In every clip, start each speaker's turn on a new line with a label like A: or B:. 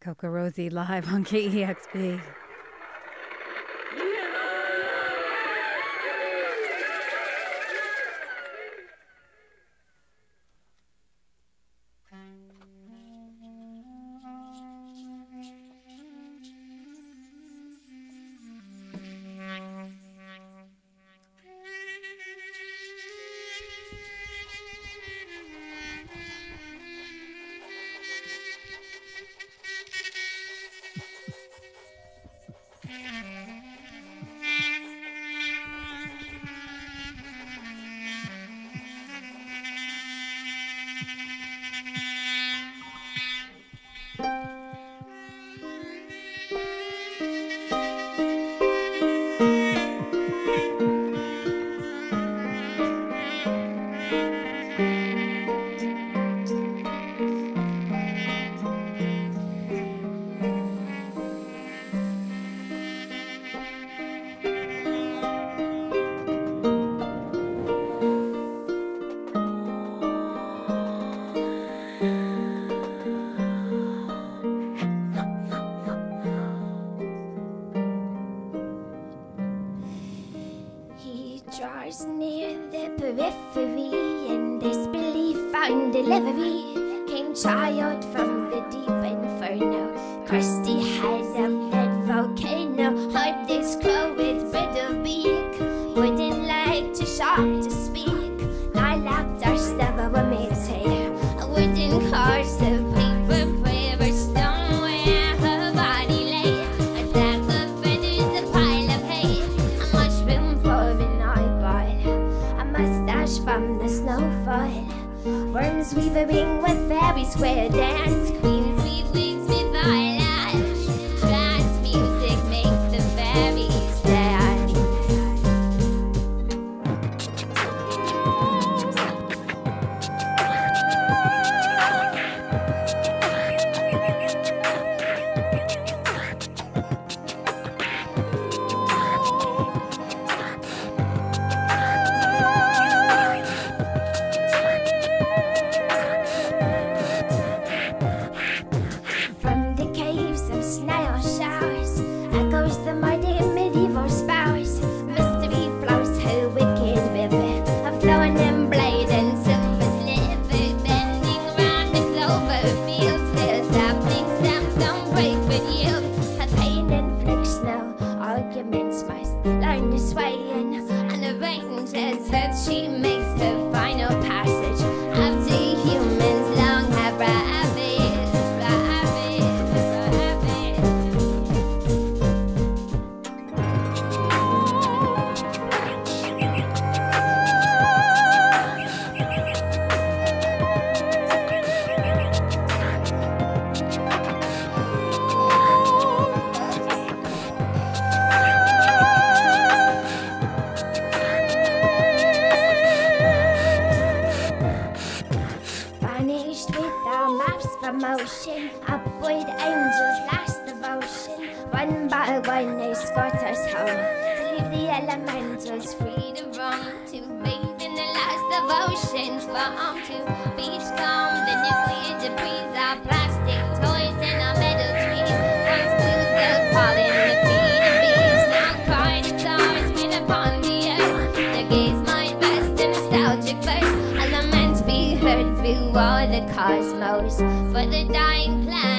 A: CocoRosie live on KEXP.
B: Draws near the periphery in disbelief found delivery. Came child from the deep inferno, crusty head of Weaving with very square dance, queens clover One they escort us home. Leave the elementals free to roam. To bathe in the last of oceans. Farm to beach calm. The nuclear debris. Our plastic toys and our metal trees. Once to the pollen. The feed of bees. Now cry the stars. Spin upon the earth. The gaze might best in nostalgic verse. Elements be heard through all the cosmos. For the dying planet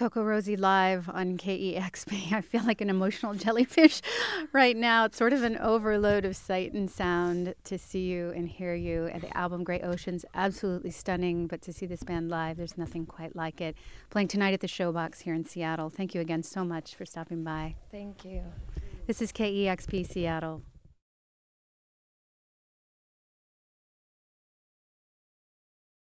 B: foes.
A: CocoRosie live on KEXP. I feel like an emotional jellyfish right now. It's sort of an overload of sight and sound to see you and hear you. And the album Grey Oceans, absolutely stunning. But to see this band live, there's nothing quite like it. Playing tonight at the Showbox here in Seattle. Thank you again so much for stopping by.
B: Thank you.
A: This is KEXP Seattle.